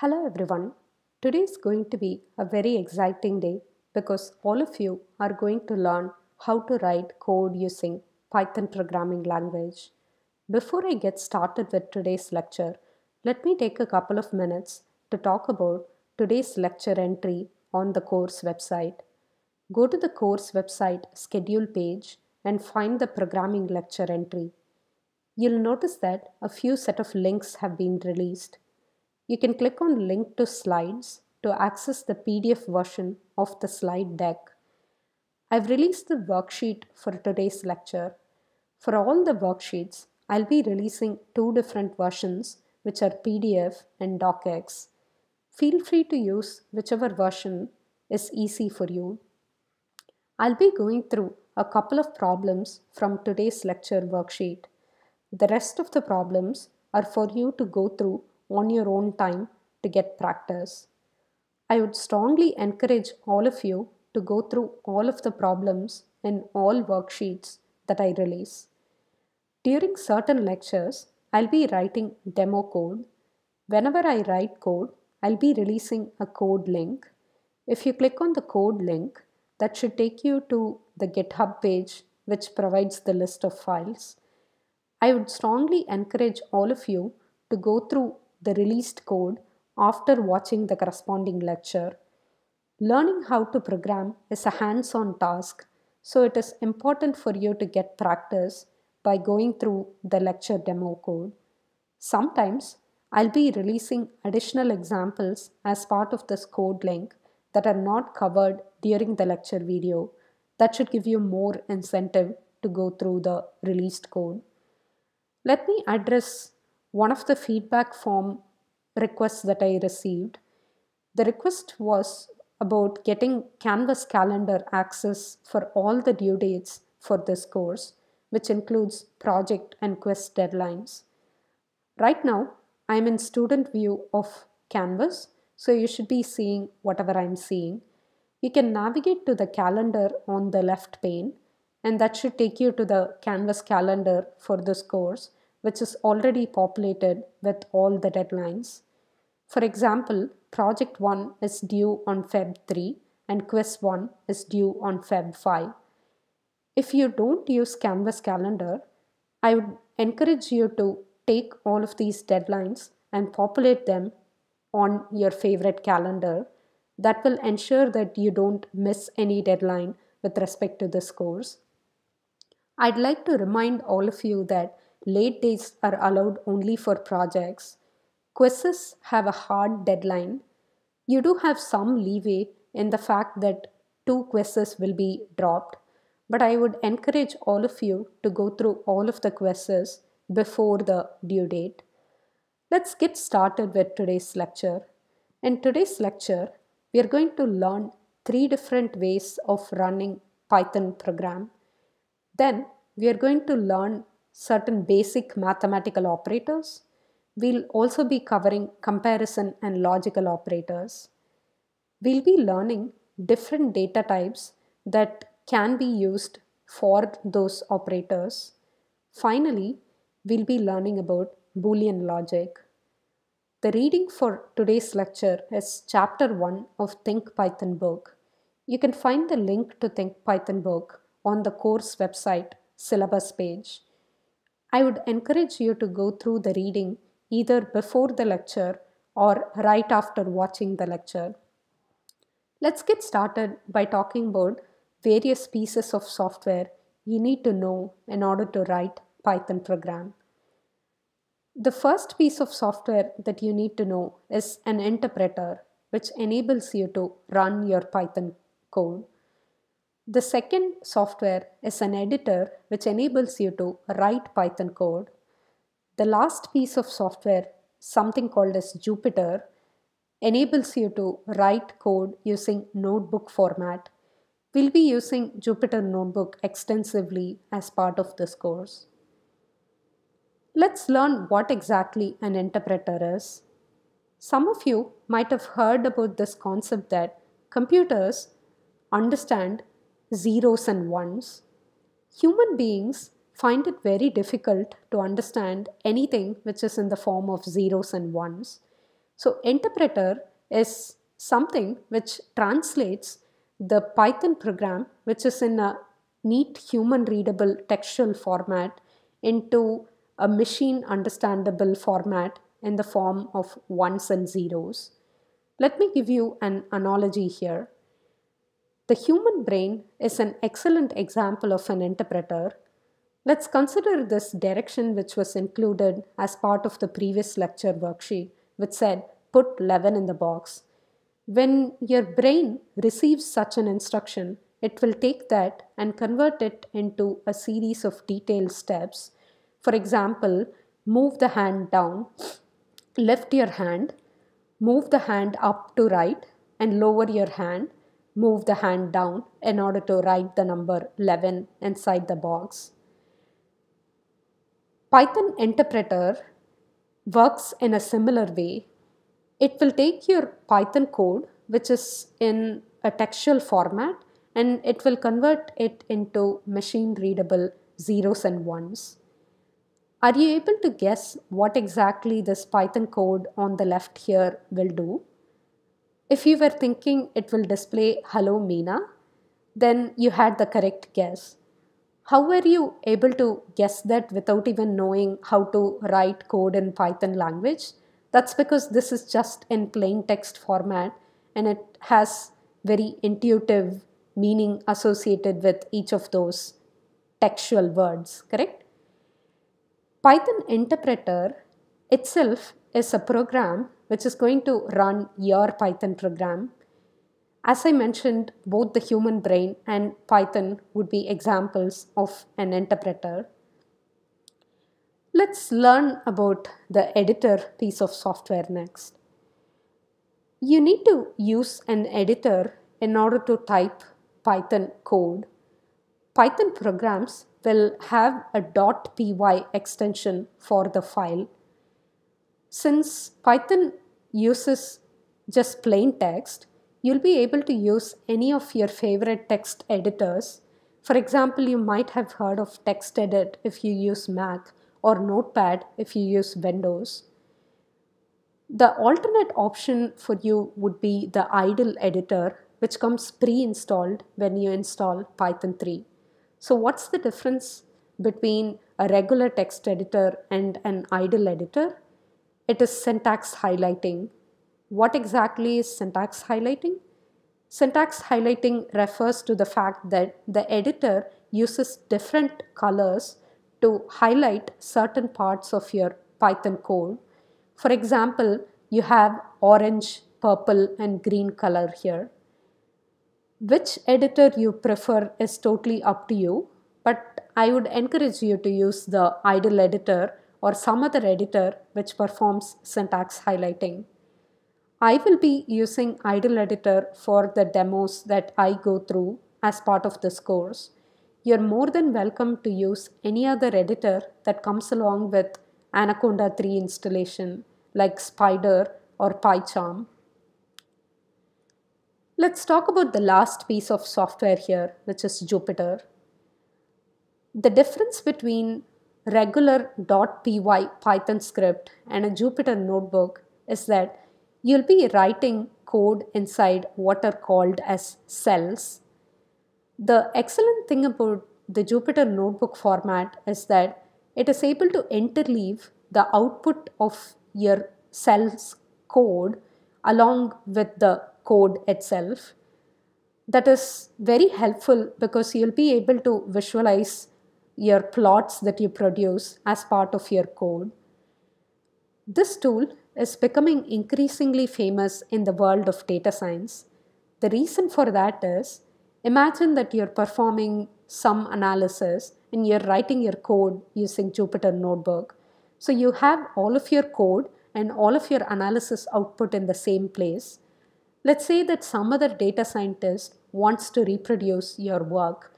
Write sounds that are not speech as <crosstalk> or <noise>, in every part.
Hello everyone. Today is going to be a very exciting day because all of you are going to learn how to write code using Python programming language. Before I get started with today's lecture, let me take a couple of minutes to talk about today's lecture entry on the course website. Go to the course website schedule page and find the programming lecture entry. You'll notice that a few set of links have been released. You can click on link to slides to access the PDF version of the slide deck. I've released the worksheet for today's lecture. For all the worksheets, I'll be releasing two different versions which are PDF and DocX. Feel free to use whichever version is easy for you. I'll be going through a couple of problems from today's lecture worksheet. The rest of the problems are for you to go through on your own time to get practice. I would strongly encourage all of you to go through all of the problems in all worksheets that I release. During certain lectures, I'll be writing demo code. Whenever I write code, I'll be releasing a code link. If you click on the code link, that should take you to the GitHub page which provides the list of files. I would strongly encourage all of you to go through the released code after watching the corresponding lecture. Learning how to program is a hands-on task, so it is important for you to get practice by going through the lecture demo code. Sometimes I'll be releasing additional examples as part of this code link that are not covered during the lecture video. That should give you more incentive to go through the released code. Let me address one of the feedback form requests that I received. The request was about getting Canvas calendar access for all the due dates for this course, which includes project and quiz deadlines. Right now, I'm in student view of Canvas, so you should be seeing whatever I'm seeing. You can navigate to the calendar on the left pane, and that should take you to the Canvas calendar for this course which is already populated with all the deadlines. For example, project 1 is due on Feb 3 and quiz 1 is due on Feb 5. If you don't use Canvas calendar, I would encourage you to take all of these deadlines and populate them on your favorite calendar. That will ensure that you don't miss any deadline with respect to this course. I'd like to remind all of you that Late days are allowed only for projects. Quizzes have a hard deadline. You do have some leeway in the fact that two quizzes will be dropped, but I would encourage all of you to go through all of the quizzes before the due date. Let's get started with today's lecture. In today's lecture, we are going to learn three different ways of running Python program. Then we are going to learn certain basic mathematical operators. We'll also be covering comparison and logical operators. We'll be learning different data types that can be used for those operators. Finally, we'll be learning about Boolean logic. The reading for today's lecture is chapter 1 of Think Python book. You can find the link to Think Python book on the course website syllabus page. I would encourage you to go through the reading either before the lecture or right after watching the lecture. Let's get started by talking about various pieces of software you need to know in order to write Python program. The first piece of software that you need to know is an interpreter which enables you to run your Python code. The second software is an editor which enables you to write Python code. The last piece of software, something called as Jupyter, enables you to write code using notebook format. We'll be using Jupyter Notebook extensively as part of this course. Let's learn what exactly an interpreter is. Some of you might have heard about this concept that computers understand zeros and ones. Human beings find it very difficult to understand anything which is in the form of zeros and ones. So interpreter is something which translates the Python program, which is in a neat human readable textual format into a machine understandable format in the form of ones and zeros. Let me give you an analogy here. The human brain is an excellent example of an interpreter. Let's consider this direction which was included as part of the previous lecture worksheet which said put 11 in the box. When your brain receives such an instruction, it will take that and convert it into a series of detailed steps. For example, move the hand down, lift your hand, move the hand up to right and lower your hand, move the hand down in order to write the number 11 inside the box. Python interpreter works in a similar way it will take your Python code, which is in a textual format, and it will convert it into machine readable zeros and ones. Are you able to guess what exactly this Python code on the left here will do? If you were thinking it will display hello Meena, then you had the correct guess. How were you able to guess that without even knowing how to write code in Python language? That's because this is just in plain text format and it has very intuitive meaning associated with each of those textual words, correct? Python interpreter itself is a program which is going to run your Python program. As I mentioned, both the human brain and Python would be examples of an interpreter. Let's learn about the editor piece of software next. You need to use an editor in order to type Python code. Python programs will have a .py extension for the file. Since Python uses just plain text, you'll be able to use any of your favorite text editors. For example, you might have heard of TextEdit if you use Mac or Notepad if you use Windows. The alternate option for you would be the idle editor, which comes pre-installed when you install Python 3. So what's the difference between a regular text editor and an idle editor? It is syntax highlighting. What exactly is syntax highlighting? Syntax highlighting refers to the fact that the editor uses different colors to highlight certain parts of your Python code. For example, you have orange, purple and green color here. Which editor you prefer is totally up to you, but I would encourage you to use the idle editor or some other editor which performs syntax highlighting. I will be using idle editor for the demos that I go through as part of this course you're more than welcome to use any other editor that comes along with Anaconda 3 installation like Spyder or PyCharm. Let's talk about the last piece of software here, which is Jupyter. The difference between regular .py Python script and a Jupyter notebook is that you'll be writing code inside what are called as cells the excellent thing about the Jupyter Notebook format is that it is able to interleave the output of your cell's code along with the code itself. That is very helpful because you'll be able to visualize your plots that you produce as part of your code. This tool is becoming increasingly famous in the world of data science. The reason for that is Imagine that you're performing some analysis and you're writing your code using Jupyter Notebook. So you have all of your code and all of your analysis output in the same place. Let's say that some other data scientist wants to reproduce your work.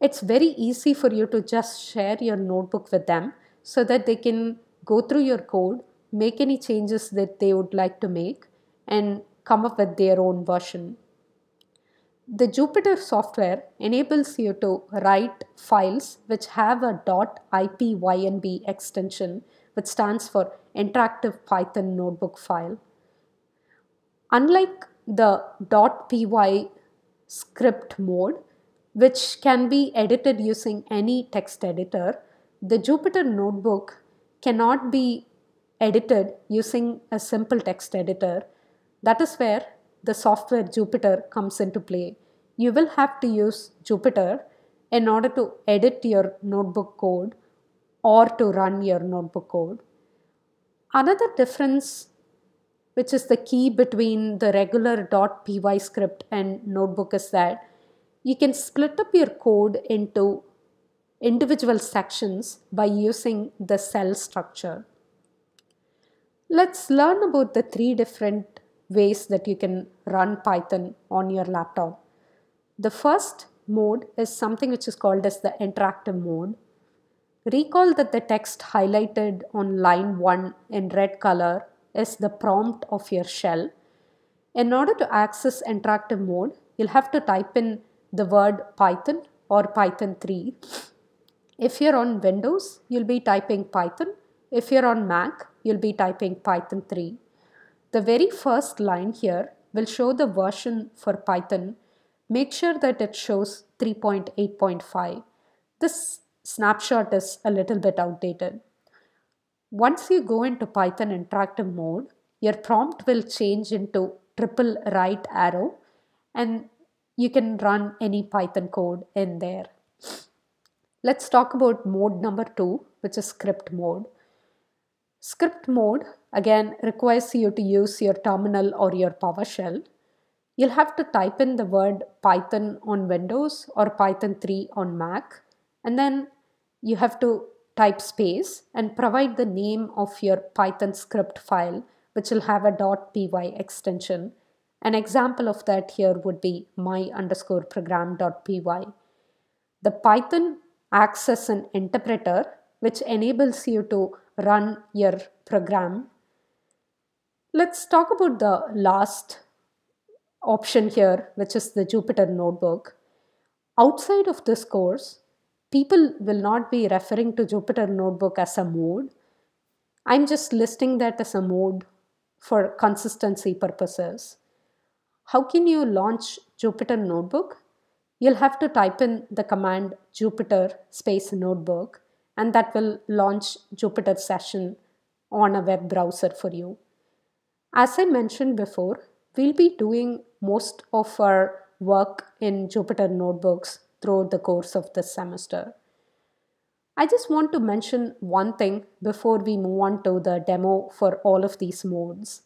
It's very easy for you to just share your notebook with them so that they can go through your code, make any changes that they would like to make, and come up with their own version. The Jupyter software enables you to write files which have a .ipynb extension which stands for Interactive Python Notebook File. Unlike the .py script mode, which can be edited using any text editor, the Jupyter Notebook cannot be edited using a simple text editor. That is where the software Jupyter comes into play. You will have to use Jupyter in order to edit your notebook code or to run your notebook code. Another difference which is the key between the regular .py script and notebook is that you can split up your code into individual sections by using the cell structure. Let's learn about the three different ways that you can run Python on your laptop. The first mode is something which is called as the interactive mode. Recall that the text highlighted on line 1 in red color is the prompt of your shell. In order to access interactive mode, you'll have to type in the word Python or Python 3. If you're on Windows, you'll be typing Python. If you're on Mac, you'll be typing Python 3. The very first line here will show the version for Python. Make sure that it shows 3.8.5. This snapshot is a little bit outdated. Once you go into Python interactive mode, your prompt will change into triple right arrow and you can run any Python code in there. Let's talk about mode number two, which is script mode. Script mode again requires you to use your terminal or your PowerShell. You'll have to type in the word Python on Windows or Python 3 on Mac and then you have to type space and provide the name of your Python script file which will have a .py extension. An example of that here would be my underscore program.py. The Python acts as an interpreter which enables you to run your program. Let's talk about the last option here, which is the Jupyter Notebook. Outside of this course, people will not be referring to Jupyter Notebook as a mode. I'm just listing that as a mode for consistency purposes. How can you launch Jupyter Notebook? You'll have to type in the command Jupyter space notebook and that will launch Jupyter session on a web browser for you. As I mentioned before, we'll be doing most of our work in Jupyter notebooks throughout the course of this semester. I just want to mention one thing before we move on to the demo for all of these modes.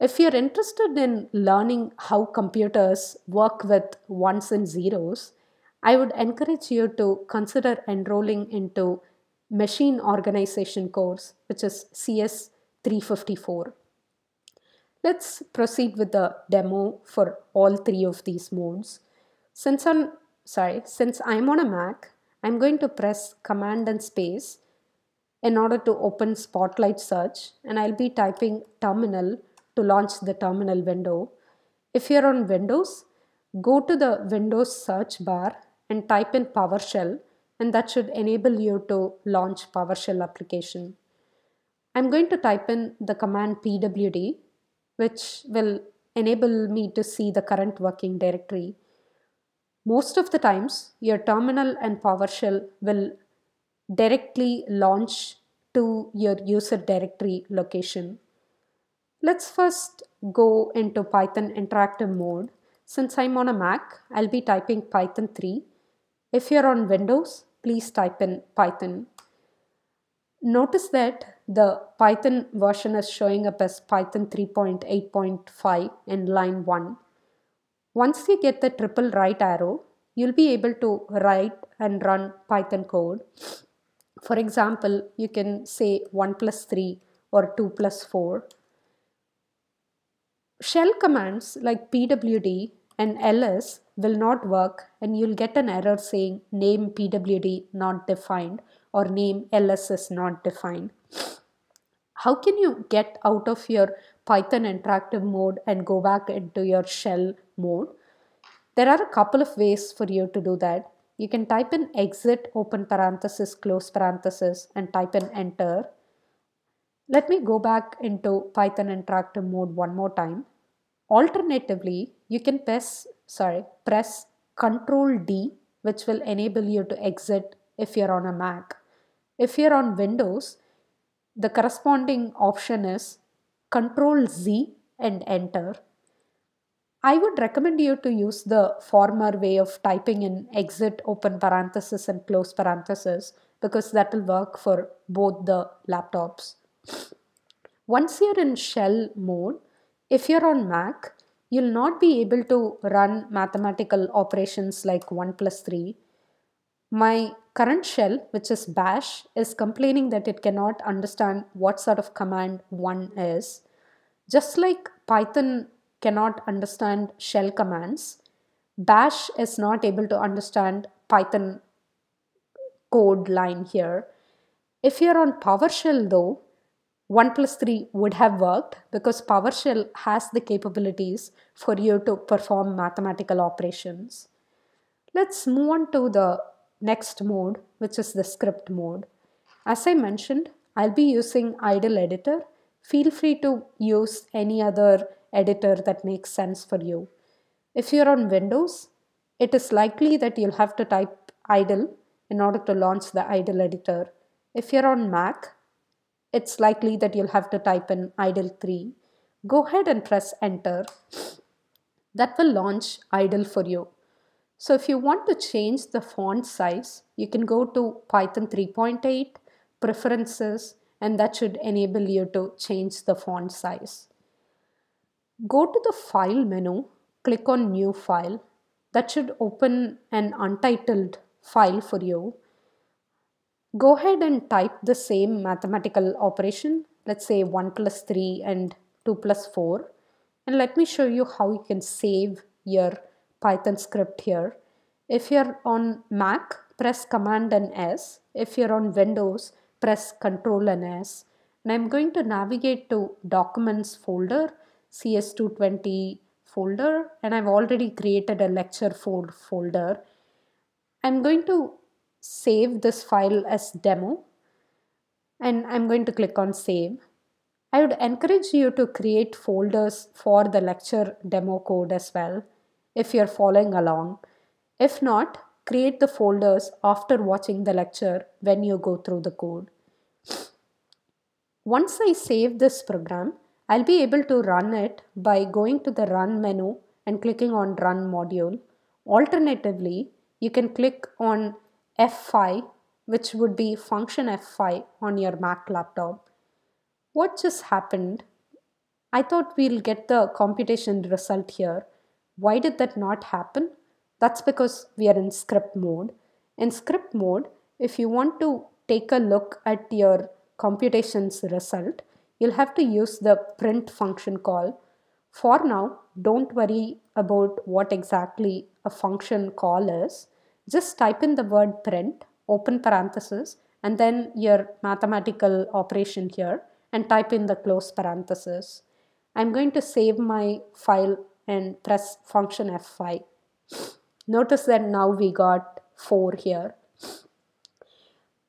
If you're interested in learning how computers work with ones and zeros, I would encourage you to consider enrolling into machine organization course, which is CS 354. Let's proceed with the demo for all three of these modes. Since on sorry, since I'm on a Mac, I'm going to press Command and Space in order to open Spotlight Search and I'll be typing terminal to launch the terminal window. If you're on Windows, go to the Windows search bar and type in PowerShell and that should enable you to launch PowerShell application. I'm going to type in the command pwd which will enable me to see the current working directory. Most of the times your terminal and PowerShell will directly launch to your user directory location. Let's first go into Python interactive mode. Since I'm on a Mac, I'll be typing Python 3. If you're on Windows, please type in Python. Notice that the Python version is showing up as Python 3.8.5 in line 1. Once you get the triple right arrow, you'll be able to write and run Python code. For example, you can say 1 plus 3 or 2 plus 4. Shell commands like pwd and ls will not work and you'll get an error saying name pwd not defined or name ls is not defined. How can you get out of your Python interactive mode and go back into your shell mode? There are a couple of ways for you to do that. You can type in exit open parenthesis close parenthesis and type in enter. Let me go back into Python interactive mode one more time. Alternatively, you can press, sorry, press Control D, which will enable you to exit if you're on a Mac. If you're on Windows, the corresponding option is Control Z and enter. I would recommend you to use the former way of typing in exit open parenthesis and close parenthesis because that will work for both the laptops. Once you're in shell mode, if you're on Mac, you'll not be able to run mathematical operations like 1 plus 3. My current shell, which is bash, is complaining that it cannot understand what sort of command 1 is. Just like Python cannot understand shell commands, bash is not able to understand Python code line here. If you're on PowerShell though, 1 plus 3 would have worked because PowerShell has the capabilities for you to perform mathematical operations. Let's move on to the next mode, which is the script mode. As I mentioned, I'll be using idle editor. Feel free to use any other editor that makes sense for you. If you're on Windows, it is likely that you'll have to type idle in order to launch the idle editor. If you're on Mac, it's likely that you'll have to type in idle 3. Go ahead and press enter. That will launch idle for you. So if you want to change the font size, you can go to Python 3.8, preferences, and that should enable you to change the font size. Go to the file menu, click on new file. That should open an untitled file for you. Go ahead and type the same mathematical operation, let's say 1 plus 3 and 2 plus 4. And let me show you how you can save your Python script here. If you're on Mac, press Command and S. If you're on Windows, press Control and S. And I'm going to navigate to Documents folder CS220 folder and I've already created a lecture folder. I'm going to save this file as demo and I'm going to click on save. I would encourage you to create folders for the lecture demo code as well if you're following along. If not, create the folders after watching the lecture when you go through the code. Once I save this program, I'll be able to run it by going to the run menu and clicking on run module. Alternatively, you can click on F5 which would be function F5 on your Mac laptop. What just happened? I thought we'll get the computation result here. Why did that not happen? That's because we are in script mode. In script mode, if you want to take a look at your computations result, you'll have to use the print function call. For now, don't worry about what exactly a function call is. Just type in the word print, open parenthesis, and then your mathematical operation here and type in the close parenthesis. I'm going to save my file and press function F5. <sniffs> Notice that now we got 4 here.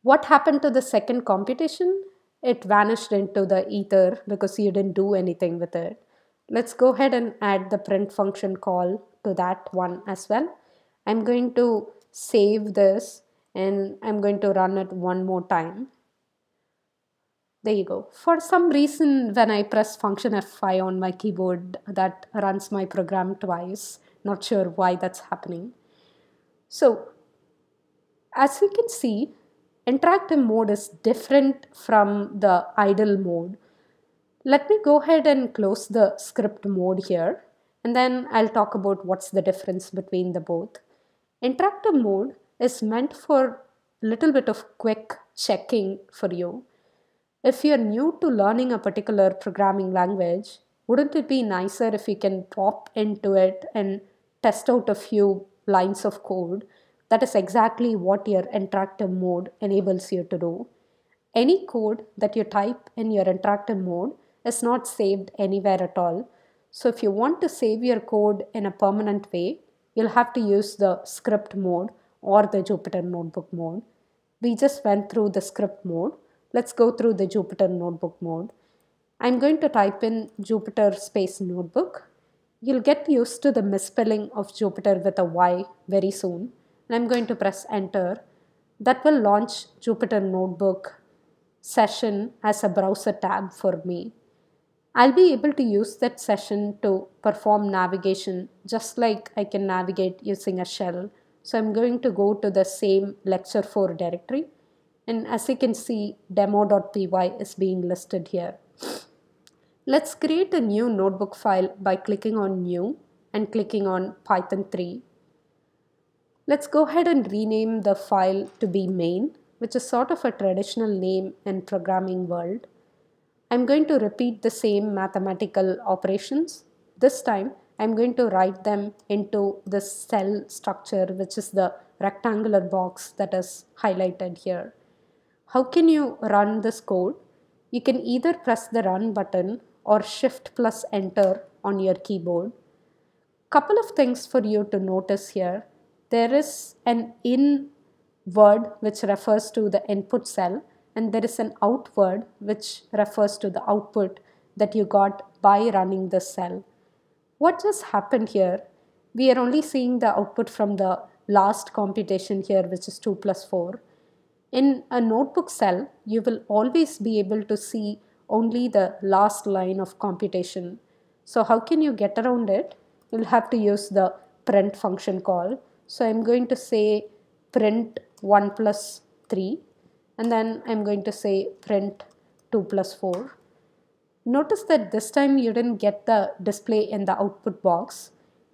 What happened to the second computation? it vanished into the ether because you didn't do anything with it. Let's go ahead and add the print function call to that one as well. I'm going to save this and I'm going to run it one more time. There you go. For some reason, when I press function F5 on my keyboard, that runs my program twice. Not sure why that's happening. So, as you can see, interactive mode is different from the idle mode. Let me go ahead and close the script mode here and then I'll talk about what's the difference between the both. Interactive mode is meant for a little bit of quick checking for you. If you're new to learning a particular programming language, wouldn't it be nicer if you can pop into it and test out a few lines of code that is exactly what your interactive mode enables you to do. Any code that you type in your interactive mode is not saved anywhere at all. So if you want to save your code in a permanent way, you'll have to use the script mode or the Jupyter Notebook mode. We just went through the script mode. Let's go through the Jupyter Notebook mode. I'm going to type in Jupyter Space Notebook You'll get used to the misspelling of Jupyter with a Y very soon. And I'm going to press enter. That will launch Jupyter Notebook session as a browser tab for me. I'll be able to use that session to perform navigation just like I can navigate using a shell. So I'm going to go to the same lecture 4 directory and as you can see demo.py is being listed here. Let's create a new notebook file by clicking on new and clicking on Python 3. Let's go ahead and rename the file to be main which is sort of a traditional name in programming world. I'm going to repeat the same mathematical operations. This time I'm going to write them into the cell structure which is the rectangular box that is highlighted here. How can you run this code? You can either press the run button or shift plus enter on your keyboard. Couple of things for you to notice here. There is an in word which refers to the input cell and there is an out word which refers to the output that you got by running the cell. What just happened here? We are only seeing the output from the last computation here which is 2 plus 4 in a notebook cell, you will always be able to see only the last line of computation. So how can you get around it? You'll have to use the print function call. So I'm going to say print 1 plus 3 and then I'm going to say print 2 plus 4. Notice that this time you didn't get the display in the output box.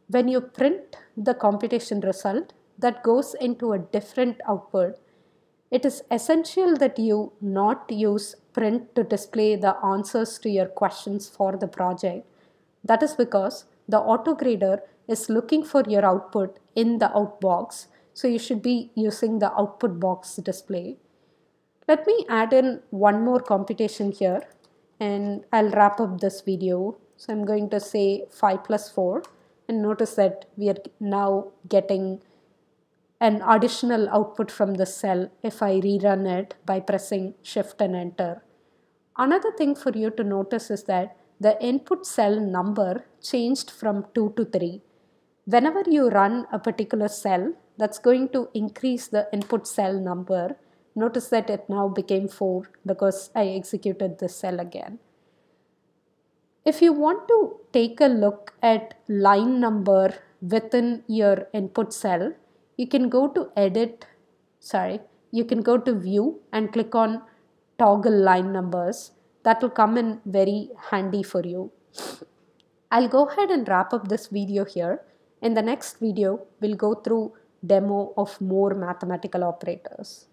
When you print the computation result, that goes into a different output it is essential that you not use print to display the answers to your questions for the project. That is because the autograder is looking for your output in the outbox. So you should be using the output box display. Let me add in one more computation here and I'll wrap up this video. So I'm going to say 5 plus 4 and notice that we are now getting an additional output from the cell if I rerun it by pressing shift and enter. Another thing for you to notice is that the input cell number changed from 2 to 3. Whenever you run a particular cell, that's going to increase the input cell number. Notice that it now became 4 because I executed this cell again. If you want to take a look at line number within your input cell, you can go to edit sorry you can go to view and click on toggle line numbers. That will come in very handy for you. I'll go ahead and wrap up this video here. In the next video we'll go through demo of more mathematical operators